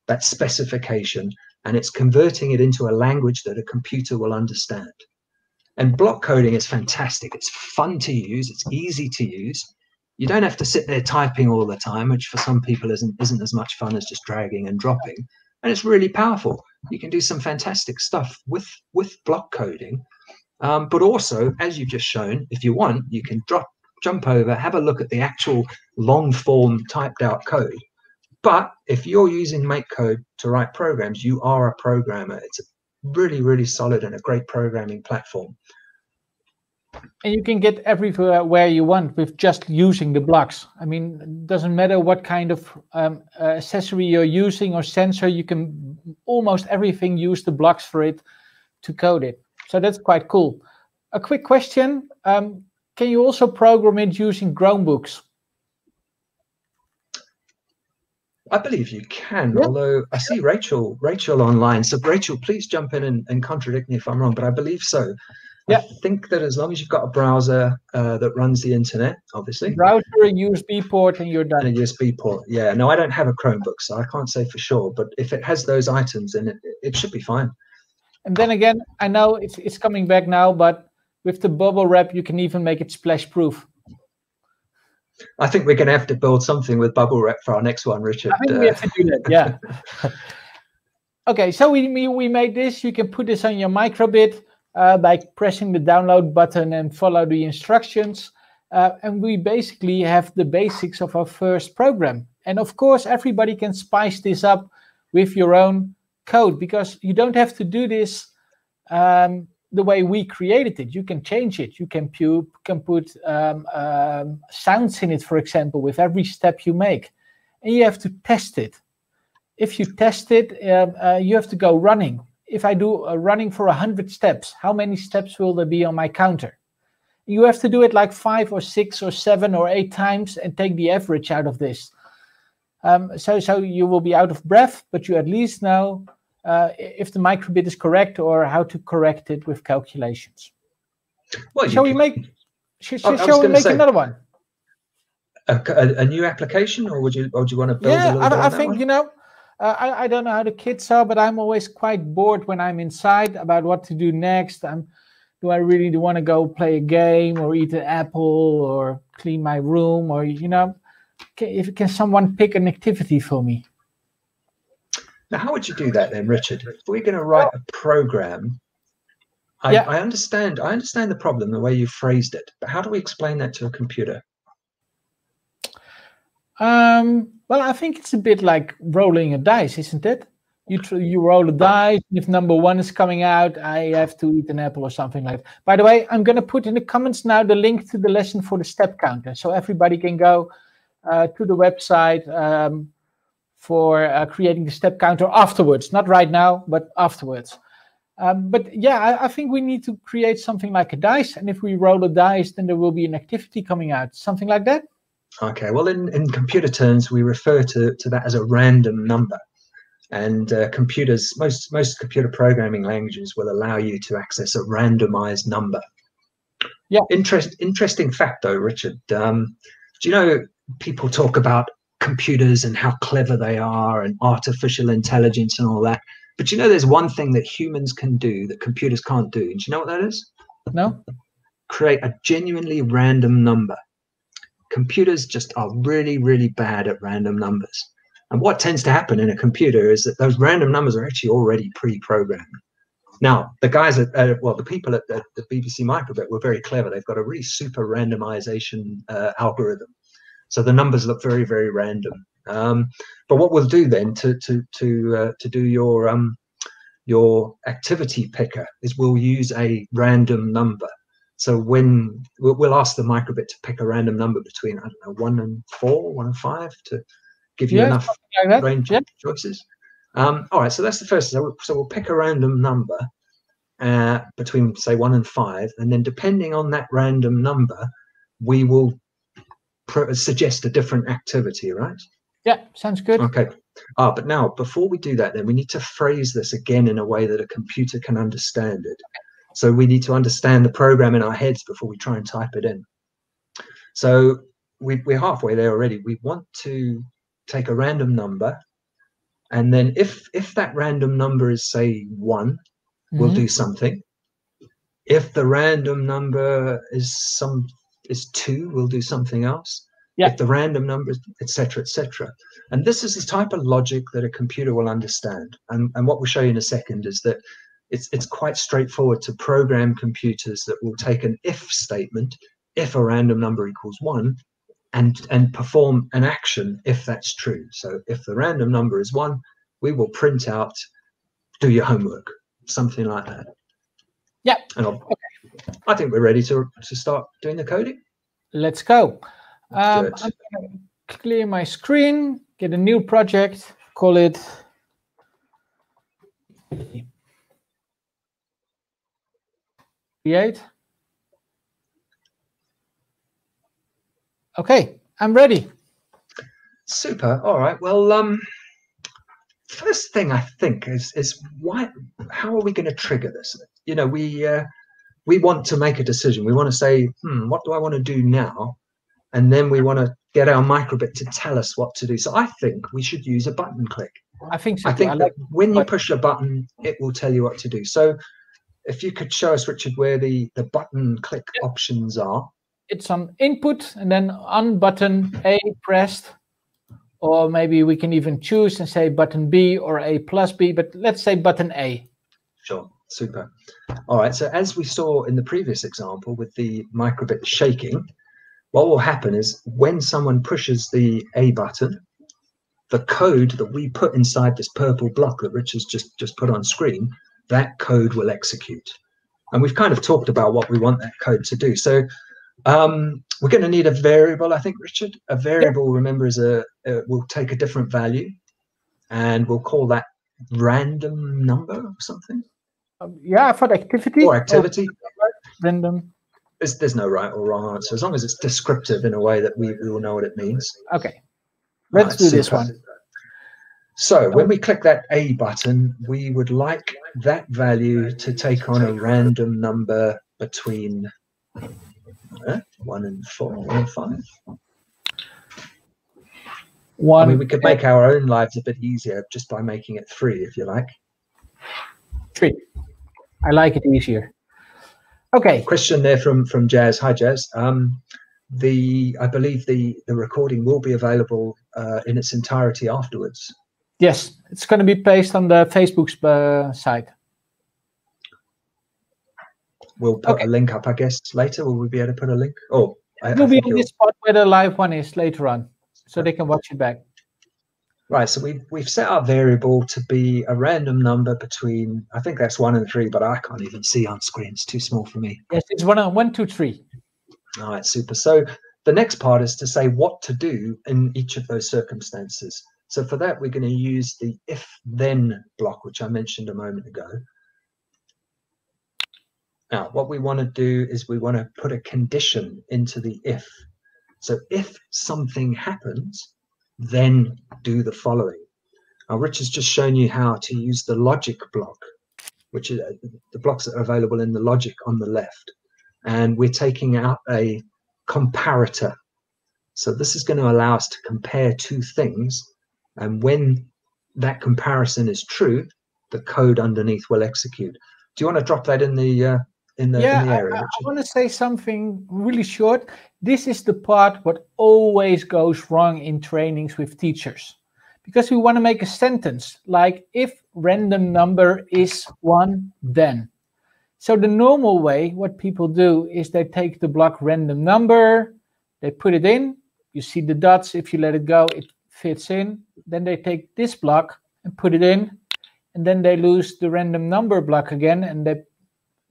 that specification, and it's converting it into a language that a computer will understand. And block coding is fantastic. It's fun to use. It's easy to use. You don't have to sit there typing all the time, which for some people isn't isn't as much fun as just dragging and dropping. And it's really powerful. You can do some fantastic stuff with with block coding um, but also, as you've just shown, if you want, you can drop, jump over, have a look at the actual long form typed out code. But if you're using MakeCode to write programs, you are a programmer. It's a really, really solid and a great programming platform. And you can get everywhere where you want with just using the blocks. I mean, it doesn't matter what kind of um, uh, accessory you're using or sensor, you can almost everything use the blocks for it to code it. So that's quite cool. A quick question. Um, can you also program it using Chromebooks? I believe you can, yeah. although I see Rachel Rachel online. So Rachel, please jump in and, and contradict me if I'm wrong, but I believe so. Yeah. I think that as long as you've got a browser uh, that runs the internet, obviously. Browser, a USB port, and you're done. And a USB port, yeah. No, I don't have a Chromebook, so I can't say for sure. But if it has those items, then it, it should be fine. And then again, I know it's it's coming back now, but with the bubble wrap, you can even make it splash proof. I think we're going to have to build something with bubble wrap for our next one, Richard. I think uh, we have to do that. Yeah. okay, so we we made this. You can put this on your microbit uh, by pressing the download button and follow the instructions. Uh, and we basically have the basics of our first program. And of course, everybody can spice this up with your own code because you don't have to do this um, the way we created it. You can change it. You can, pu- can put um, um, sounds in it, for example, with every step you make. And you have to test it. If you test it, um, uh, you have to go running. If I do a running for 100 steps, how many steps will there be on my counter? You have to do it like five or six or seven or eight times and take the average out of this. Um, so, so you will be out of breath, but you at least know uh, if the microbit is correct or how to correct it with calculations. Well, shall we make? Sh oh, shall we make say, another one? A, a, a, new application, or would you, or do you want to build? Yeah, I, I think one? you know. Uh, I, I don't know how the kids are, but I'm always quite bored when I'm inside about what to do next. I'm, do I really want to go play a game or eat an apple or clean my room or you know, can, if can someone pick an activity for me? Now, how would you do that then, Richard? If we're going to write a program, I, yeah. I understand. I understand the problem, the way you phrased it, but how do we explain that to a computer? Um, well, I think it's a bit like rolling a dice, isn't it? You you roll a dice. If number one is coming out, I have to eat an apple or something like that. By the way, I'm going to put in the comments now the link to the lesson for the step counter, so everybody can go to the website. Um, for uh, creating the step counter afterwards, not right now, but afterwards. Um, but yeah, I, I, think we need to create something like a dice. And if we roll a dice, then there will be an activity coming out, something like that. Okay, well, in, in computer terms, we refer to, to that as a random number. And uh, computers, most, most computer programming languages will allow you to access a randomized number. Yeah. Interest, interesting fact, though, Richard. Um, do you know people talk about computers and how clever they are and artificial intelligence and all that. But you know, there's one thing that humans can do that computers can't do. And do you know what that is? No. Create a genuinely random number. Computers just are really, really bad at random numbers. And what tends to happen in a computer is that those random numbers are actually already pre-programmed. Now, the guys at, uh, well, the people at, at, the BBC Microbit were very clever. They've got a really super randomization uh, algorithm so the numbers look very, very random. Um, but what we'll do then to to to uh, to do your um, your activity picker is we'll use a random number. So when we'll, we'll ask the microbit to pick a random number between I don't know one and four, one and five to give you yeah, enough like range yeah. of choices. Um, all right, so that's the first. So we'll, so we'll pick a random number uh, between say one and five, and then depending on that random number, we will suggest a different activity, right? Yeah, sounds good. Okay. Ah, but now before we do that, then we need to phrase this again in a way that a computer can understand it. So we need to understand the program in our heads before we try and type it in. So we, we're halfway there already. We want to take a random number, and then if if that random number is say one, mm-hmm. we'll do something. If the random number is some is two, we'll do something else. Yeah. If the random numbers, etc., etc. And this is the type of logic that a computer will understand. And, and what we'll show you in a second is that it's, it's quite straightforward to program computers that will take an if statement, if a random number equals one, and, and perform an action if that's true. So if the random number is one, we will print out, do your homework, something like that. Yeah. And I'll, okay. I think we're ready to, to start doing the coding. Let's go. Um, I'm going to clear my screen, get a new project, call it create. Okay, I'm ready. Super. All right. Well, um, first thing I think is is why? How are we going to trigger this? You know, we uh, we want to make a decision. We want to say, hmm, what do I want to do now? And then we want to get our microbit to tell us what to do. So I think we should use a button click. I think so. I think I like when you push a button, it will tell you what to do. So if you could show us, Richard, where the, the button click yep. options are. It's on input and then on button A pressed. Or maybe we can even choose and say button B or A plus B, but let's say button A. Sure. Super. All right. So as we saw in the previous example with the microbit shaking, what will happen is when someone pushes the A button, the code that we put inside this purple block that Richard's just, just put on screen, that code will execute. And we've kind of talked about what we want that code to do. So um, we're going to need a variable, I think, Richard. A variable, remember, is a, a will take a different value, and we'll call that random number or something. Um, yeah, for activity. Or activity. Or random. There's, there's no right or wrong answer as long as it's descriptive in a way that we, we will know what it means. Okay. Let's right, do super. this one. So when we click that A button, we would like that value to take on a random number between uh, one and four, one and five. One. I mean, we could make our own lives a bit easier just by making it three, if you like. Three. I like it easier. Okay. Question there from from Jazz. Hi, Jazz. Um, the I believe the the recording will be available uh, in its entirety afterwards. Yes, it's going to be placed on the Facebook's uh, site. We'll put okay. a link up, I guess, later. Will we be able to put a link? Oh, it will be on this spot where the live one is later on, so they can watch it back. Right, so we've we've set our variable to be a random number between I think that's one and three, but I can't even see on screen. It's too small for me. Yes, it's one and one, two, three. All right, super. So the next part is to say what to do in each of those circumstances. So for that, we're going to use the if then block, which I mentioned a moment ago. Now, what we want to do is we want to put a condition into the if. So if something happens, then do the following. Now, Rich has just shown you how to use the logic block, which is uh, the blocks that are available in the logic on the left. And we're taking out a comparator. So this is going to allow us to compare two things and when that comparison is true, the code underneath will execute. Do you want to drop that in the uh, in the, yeah, in the area? I, I want to say something really short. This is the part what always goes wrong in trainings with teachers. Because we want to make a sentence like if random number is one, then. So the normal way, what people do is they take the block random number, they put it in, you see the dots, if you let it go, it fits in. Then they take this block and put it in, and then they lose the random number block again, and they,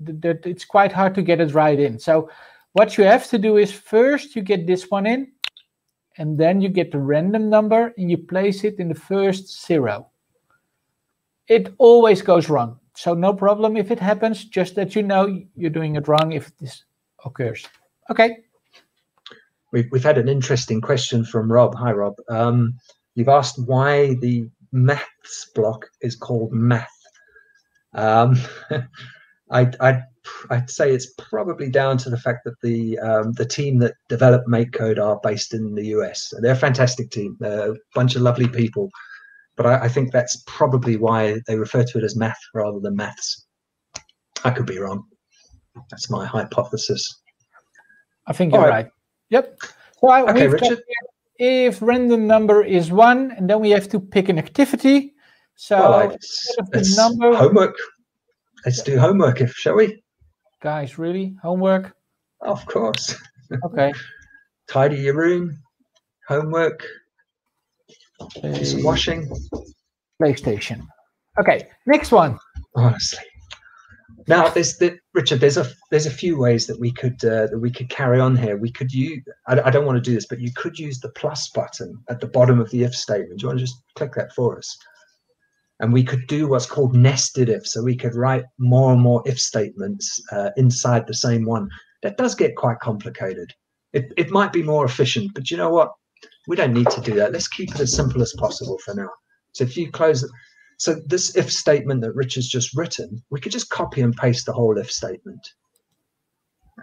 they, it's quite hard to get it right in. So what you have to do is first you get this one in, and then you get the random number and you place it in the first zero. It always goes wrong. So no problem if it happens, just that you know you're doing it wrong if this occurs. Okay we've, we've had an interesting question from Rob. Hi, Rob. Um, you've asked why the maths block is called math. Um, I'd, I'd, I'd, say it's probably down to the fact that the um, the team that developed MakeCode are based in the US. They're a fantastic team, They're a bunch of lovely people. But I, I, think that's probably why they refer to it as math rather than maths. I could be wrong. That's my hypothesis. I think you're right. right. Yep. I, okay, Richard. if random number is one, and then we have to pick an activity. So well, it's, number, homework. Let's do homework, if shall we? Guys, really homework? Of course. Okay. Tidy your room. Homework. Do some washing. PlayStation. Okay, next one. Honestly. Now, there's the Richard. There's a there's a few ways that we could uh, that we could carry on here. We could use. I, I, don't want to do this, but you could use the plus button at the bottom of the if statement. Do you want to just click that for us? And we could do what's called nested if. So we could write more and more if statements uh, inside the same one. That does get quite complicated. It it might be more efficient, but you know what? We don't need to do that. Let's keep it as simple as possible for now. So if you close so this if statement that Rich has just written, we could just copy and paste the whole if statement.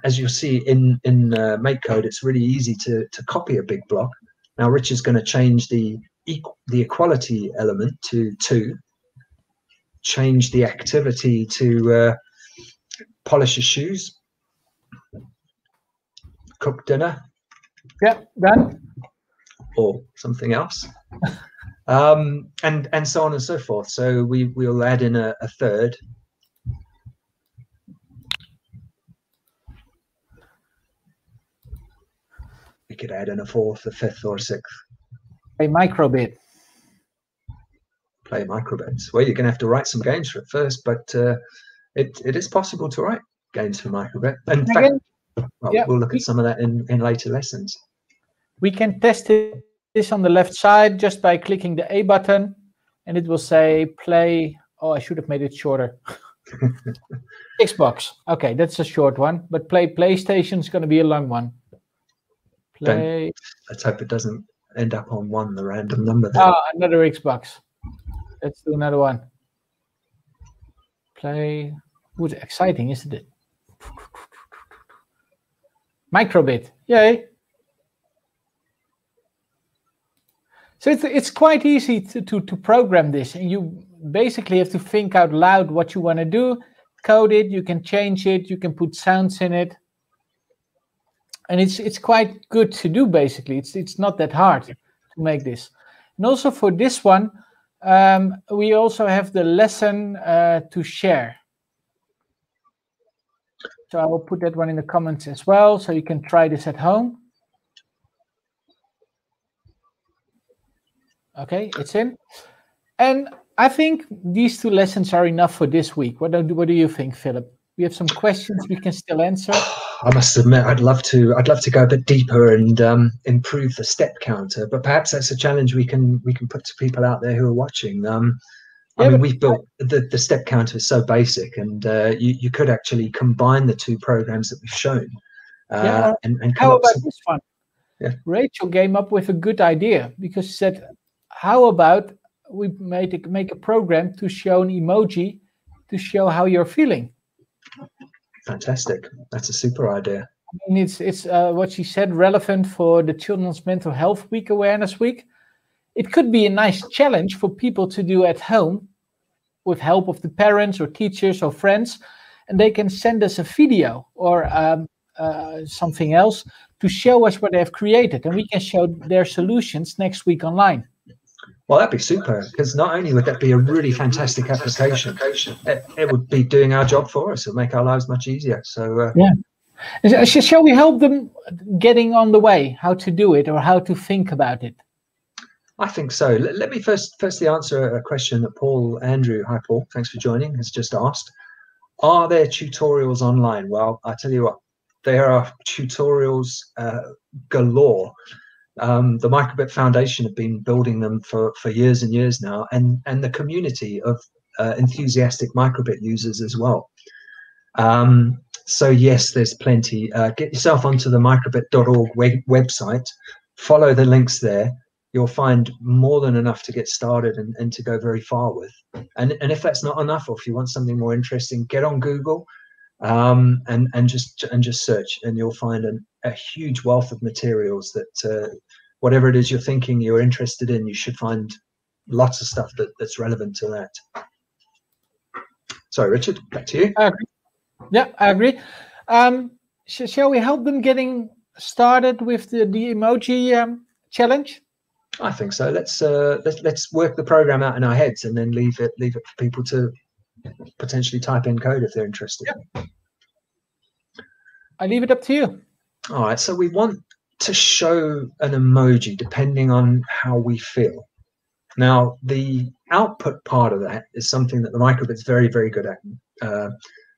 As you'll see in in uh, MakeCode, it's really easy to to copy a big block. Now Rich is going to change the the equality element to two, change the activity to uh, polish his shoes, cook dinner. Yeah, done. Or something else. um, and and so on and so forth. So we we'll add in a, a third. We could add in a fourth, a fifth, or a sixth. A microbit. Play microbits. Well, you're going to have to write some games for it first, but uh, it, it is possible to write games for microbit. And in fact, well, yeah, we'll look at some of that in, in later lessons. We can test it, this on the left side just by clicking the A button, and it will say play. Oh, I should have made it shorter. Xbox. Okay, that's a short one, but play PlayStation is going to be a long one. Play. Don't, let's hope it doesn't end up on one, the random number. There. Oh, another Xbox. Let's do another one. Play. Ooh, exciting, isn't it? Microbit. Yay. So it's, it's quite easy to, to, to program this. And you basically have to think out loud what you want to do, code it, you can change it, you can put sounds in it. And it's it's quite good to do basically. It's it's not that hard to make this. And also for this one, um, we also have the lesson uh, to share. So I will put that one in the comments as well, so you can try this at home. Okay, it's in. And I think these two lessons are enough for this week. What do, what do you think, Philip? We have some questions we can still answer. I must admit, I'd love to. I'd love to go a bit deeper and um, improve the step counter. But perhaps that's a challenge we can we can put to people out there who are watching. Um, I yeah, mean, we've built the, the step counter is so basic, and uh, you you could actually combine the two programs that we've shown. Uh, yeah. And, and how about some, this one? Yeah. Rachel came up with a good idea because she said, "How about we make a, make a program to show an emoji to show how you're feeling?" Fantastic! That's a super idea. I mean, it's it's uh, what she said relevant for the Children's Mental Health Week Awareness Week. It could be a nice challenge for people to do at home with help of the parents or teachers or friends, and they can send us a video or um, uh, something else to show us what they have created, and we can show their solutions next week online. Well, that'd be super because not only would that be a really fantastic application, it, it would be doing our job for us. It'll make our lives much easier. So, uh, yeah. Shall we help them getting on the way, how to do it or how to think about it? I think so. Let, let me first firstly answer a question that Paul Andrew, hi Paul, thanks for joining, has just asked. Are there tutorials online? Well, I tell you what, there are tutorials uh, galore. Um, the Microbit Foundation have been building them for, for years and years now, and, and the community of uh, enthusiastic Microbit users as well. Um, so yes, there's plenty. Uh, get yourself onto the microbit.org web website, follow the links there, you'll find more than enough to get started and, and to go very far with. And, and if that's not enough, or if you want something more interesting, get on Google um, and, and just and just search, and you'll find an, a huge wealth of materials that uh, whatever it is you're thinking you're interested in, you should find lots of stuff that, that's relevant to that. Sorry, Richard, back to you. I agree. Yeah, I agree. Um, sh shall we help them getting started with the, the emoji um, challenge? I think so. Let's uh, let's let's work the program out in our heads and then leave it leave it for people to potentially type in code if they're interested. Yeah. I leave it up to you. All right. So we want to show an emoji depending on how we feel. Now, the output part of that is something that the microbit's very, very good at. Uh,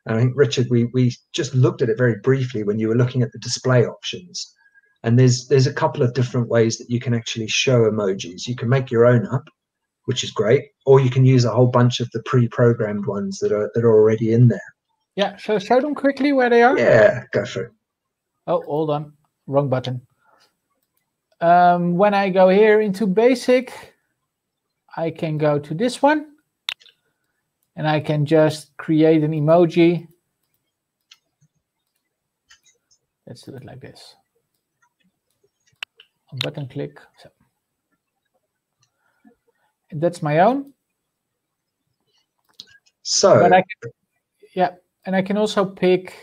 I think Richard, we we just looked at it very briefly when you were looking at the display options. And there's there's a couple of different ways that you can actually show emojis. You can make your own up, which is great, or you can use a whole bunch of the pre-programmed ones that are that are already in there. Yeah, so show them quickly where they are. Yeah, go for it. Oh, hold on, wrong button. Um, when I go here into basic, I can go to this one, and I can just create an emoji. Let's do it like this button click. So that's my own. So, can, yeah, and I can also pick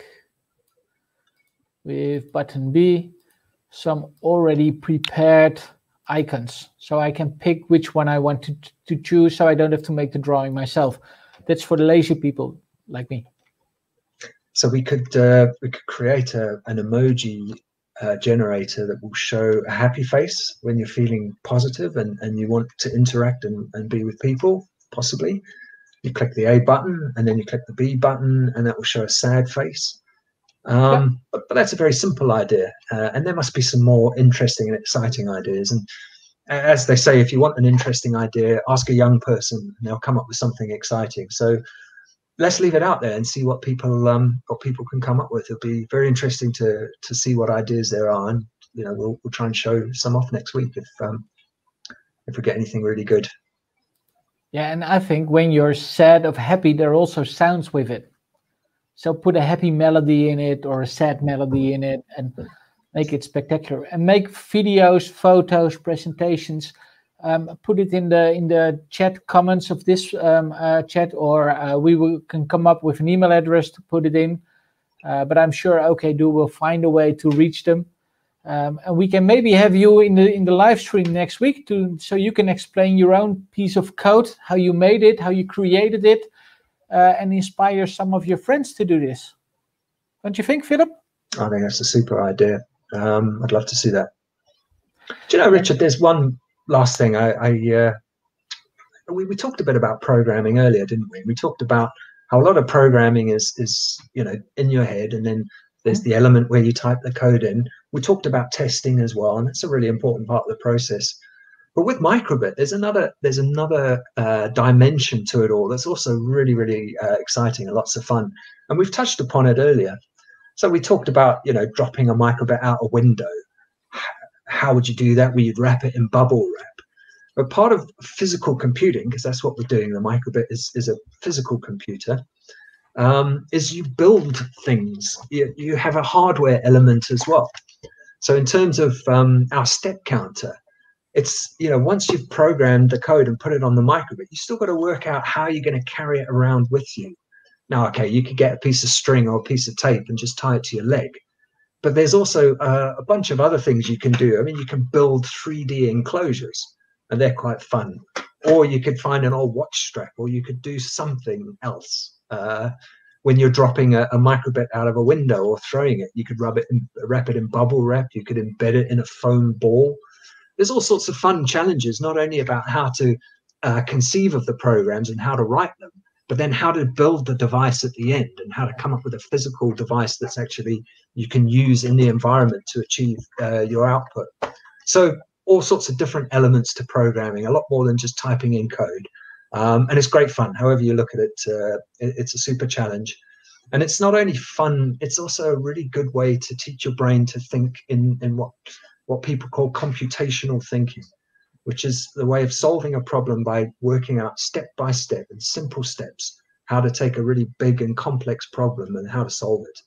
with button B some already prepared icons. So I can pick which one I want to, to choose so I don't have to make the drawing myself. That's for the lazy people like me. So we could uh, we could create a, an emoji uh, generator that will show a happy face when you're feeling positive and, and you want to interact and, and be with people. possibly. You click the A button and then you click the B button, and that will show a sad face. Um, but, but, that's a very simple idea, uh, and there must be some more interesting and exciting ideas. And as they say, if you want an interesting idea, ask a young person, and they'll come up with something exciting. So let's leave it out there and see what people um, what people can come up with. It'll be very interesting to to see what ideas there are, and you know we'll we'll try and show some off next week if um, if we get anything really good. Yeah, and I think when you're sad or happy, there are also sounds with it. So put a happy melody in it or a sad melody in it, and make it spectacular. And make videos, photos, presentations um, put it in the in the chat comments of this um, uh, chat, or uh, we will, can come up with an email address to put it in. Uh, but I'm sure OKdo will find a way to reach them, um, and we can maybe have you in the in the live stream next week to so you can explain your own piece of code, how you made it, how you created it, uh, and inspire some of your friends to do this. Don't you think, Philip? I think that's a super idea. Um, I'd love to see that. Do you know, Richard? There's one last thing, I, I uh, we, we talked a bit about programming earlier, didn't we? We talked about how a lot of programming is is you know in your head, and then there's the element where you type the code in. We talked about testing as well, and that's a really important part of the process. But with microbit, there's another there's another uh, dimension to it all that's also really really uh, exciting and lots of fun. And we've touched upon it earlier. So we talked about you know dropping a microbit out a window how would you do that? Well, you'd wrap it in bubble wrap. But part of physical computing, because that's what we're doing, the microbit is, is a physical computer, um, is you build things. You, you have a hardware element as well. So in terms of um, our step counter, it's you know once you've programmed the code and put it on the microbit, you still got to work out how you're going to carry it around with you. Now, okay, you could get a piece of string or a piece of tape and just tie it to your leg but there's also uh, a bunch of other things you can do. I mean, you can build 3D enclosures, and they're quite fun. Or you could find an old watch strap, or you could do something else. Uh, when you're dropping a, a, microbit out of a window or throwing it, you could rub it in, wrap it in bubble wrap. You could embed it in a foam ball. There's all sorts of fun challenges, not only about how to uh, conceive of the programs and how to write them, but then how to build the device at the end and how to come up with a physical device that's actually you can use in the environment to achieve uh, your output. So all sorts of different elements to programming, a lot more than just typing in code. Um, and it's great fun. However you look at it, uh, it, it's a super challenge. And it's not only fun, it's also a really good way to teach your brain to think in, in what, what people call computational thinking which is the way of solving a problem by working out step by step in simple steps how to take a really big and complex problem and how to solve it.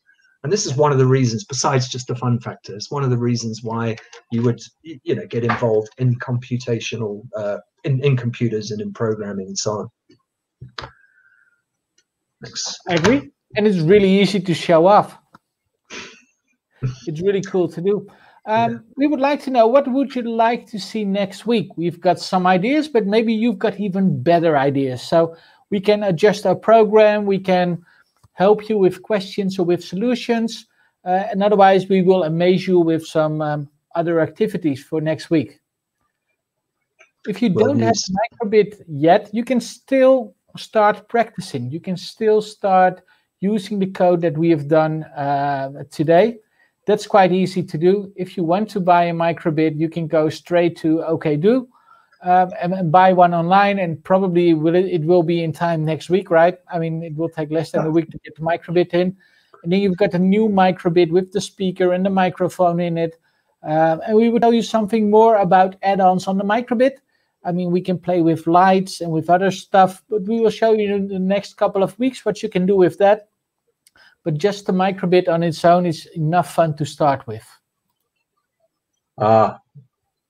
And this is one of the reasons, besides just the fun factor, one of the reasons why you would, you know, get involved in computational, uh, in, in computers and in programming and so on. Next. I agree. And it's really easy to show off. it's really cool to do. Um, yeah. We would like to know what would you like to see next week? We've got some ideas, but maybe you've got even better ideas. So we can adjust our program. We can help you with questions or with solutions. Uh, and otherwise, we will amaze you with some um, other activities for next week. If you well, don't yes. have microbit yet, you can still start practicing. You can still start using the code that we have done uh, today. That's quite easy to do. If you want to buy a microbit, you can go straight to OKdo um, and, and, buy one online, and probably will it, it, will be in time next week, right? I mean, it will take less than a week to get the microbit in, and then you've got a new microbit with the speaker and the microphone in it. Um, and we will tell you something more about add-ons on the microbit. I mean, we can play with lights and with other stuff, but we will show you in the next couple of weeks what you can do with that but just the microbit on its own is enough fun to start with. Ah, uh,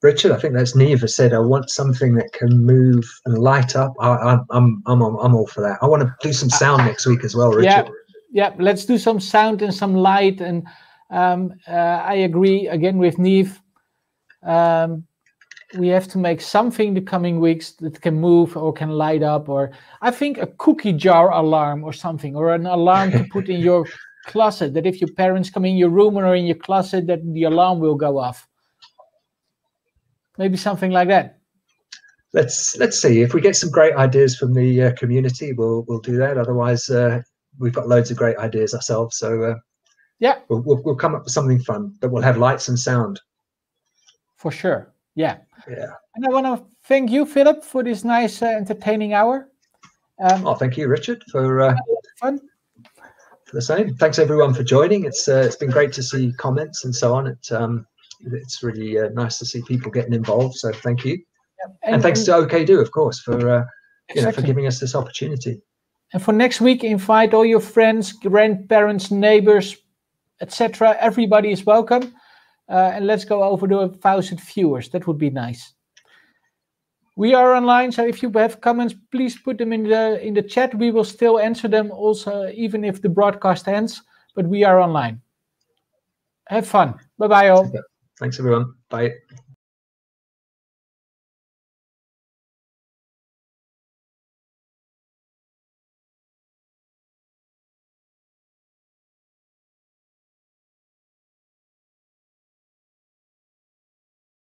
Richard, I think that's Neva said. I want something that can move and light up. I, am I'm, I'm, I'm all for that. I want to do some sound next week as well, Richard. Yeah, yeah. Let's do some sound and some light. And um, uh, I agree again with Neve. Um, we have to make something the coming weeks that can move or can light up or i think a cookie jar alarm or something or an alarm to put in your closet that if your parents come in your room or in your closet that the alarm will go off maybe something like that let's let's see if we get some great ideas from the uh, community. We'll we'll do that. Otherwise, uh, we've got loads of great ideas ourselves. So uh, yeah, we'll, we'll, we'll come up with something fun. But we'll have lights and sound for sure. Yeah. Yeah. And I want to thank you, Philip, for this nice, uh, entertaining hour. Um, oh, thank you, Richard, for uh, fun. For the same. Thanks everyone for joining. It's uh, it's been great to see comments and so on. It um, it's really uh, nice to see people getting involved. So thank you, yeah. and, and, thanks to OKdo, of course, for uh, exactly. you know for giving us this opportunity. And for next week, invite all your friends, grandparents, neighbors, etc. Everybody is welcome, uh, and let's go over the thousand viewers. That would be nice. We are online, so if you have comments, please put them in the in the chat. We will still answer them, also even if the broadcast ends. But we are online. Have fun. Bye bye, all. Thanks, everyone. Bye.